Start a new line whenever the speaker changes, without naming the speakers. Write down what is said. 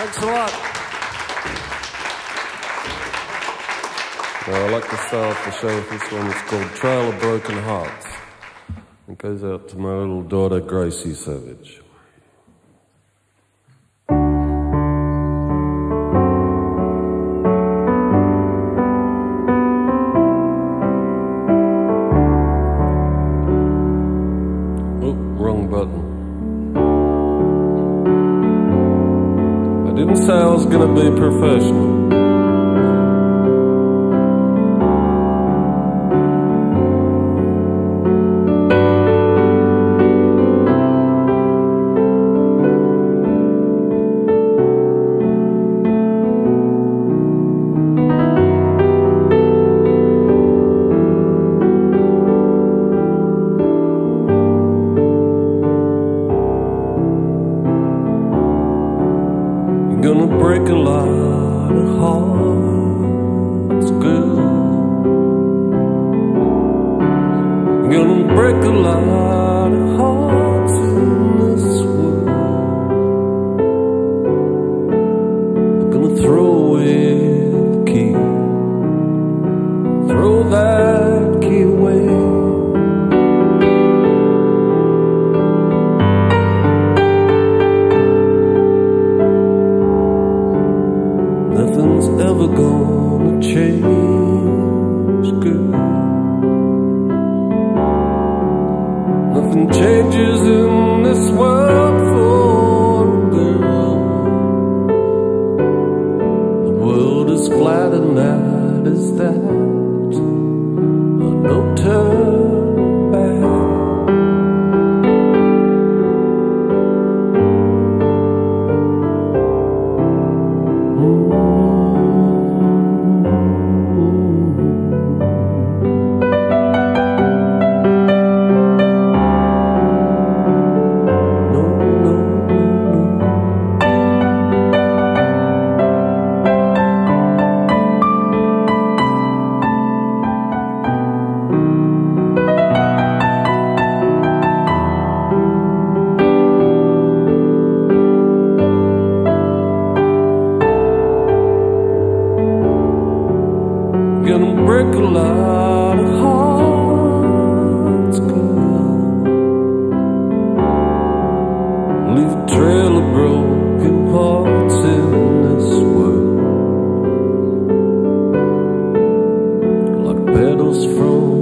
Thanks a lot.
Well, I'd like to start off the show with this one. It's called Trail of Broken Hearts. It goes out to my little daughter, Gracie Savage. Didn't say I was gonna be professional. Gonna break a lot of hearts, girl. Gonna break a lot Nothing's ever gonna change, girl. Nothing changes in this world break a lot of hearts, girl. Leave a trail of broken hearts in this world, like petals from.